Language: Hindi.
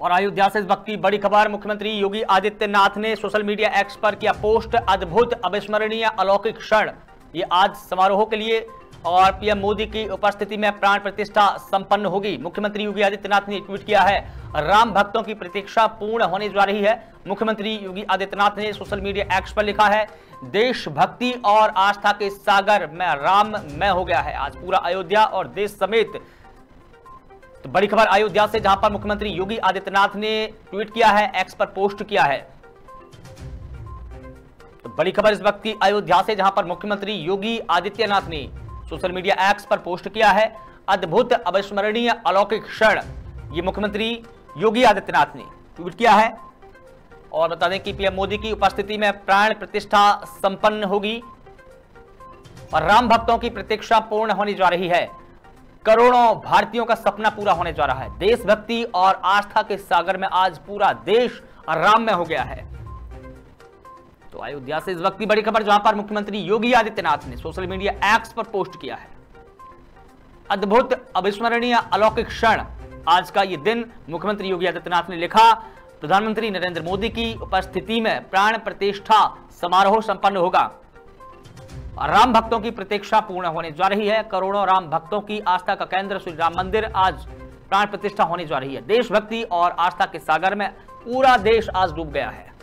और अयोध्या से इस वक्त की बड़ी खबर, मुख्यमंत्री योगी आदित्यनाथ ने सोशल मीडिया एक्स पर किया पोस्ट, अद्भुत, अविस्मरणीय, अलौकिक क्षण। ये आज समारोह के लिए और पीएम मोदी की उपस्थिति में प्राण प्रतिष्ठा संपन्न होगी। मुख्यमंत्री योगी आदित्यनाथ ने ट्वीट किया है, राम भक्तों की प्रतीक्षा पूर्ण होने जा रही है। मुख्यमंत्री योगी आदित्यनाथ ने सोशल मीडिया एक्स पर लिखा है, देशभक्ति और आस्था के सागर में राम, में हो गया है। आज पूरा अयोध्या और देश समेत तो बड़ी खबर अयोध्या से, जहाँ पर मुख्यमंत्री योगी आदित्यनाथ ने ट्वीट किया है एक्स पर पोस्ट किया है। तो बड़ी खबर इस वक्त की अयोध्या से, जहाँ पर मुख्यमंत्री योगी आदित्यनाथ ने सोशल मीडिया एक्स पर पोस्ट किया है। अद्भुत, अविस्मरणीय, अलौकिक क्षण ये मुख्यमंत्री योगी आदित्यनाथ ने ट्वीट किया है। और बता दें कि पीएम मोदी की उपस्थिति में प्राण प्रतिष्ठा संपन्न होगी और राम भक्तों की प्रतीक्षा पूर्ण होने जा रही है। करोड़ों भारतीयों का सपना पूरा होने जा रहा है। देशभक्ति और आस्था के सागर में आज पूरा देश राम में हो गया है। तो अयोध्या से इस वक्त की बड़ी खबर, जहाँ पर मुख्यमंत्री योगी आदित्यनाथ ने सोशल मीडिया एक्स पर पोस्ट किया है। अद्भुत, अविस्मरणीय, अलौकिक क्षण आज का यह दिन मुख्यमंत्री योगी आदित्यनाथ ने लिखा। प्रधानमंत्री नरेंद्र मोदी की उपस्थिति में प्राण प्रतिष्ठा समारोह संपन्न होगा। राम भक्तों की प्रतीक्षा पूर्ण होने जा रही है। करोड़ों राम भक्तों की आस्था का केंद्र श्री राम मंदिर आज प्राण प्रतिष्ठा होने जा रही है। देशभक्ति और आस्था के सागर में पूरा देश आज डूब गया है।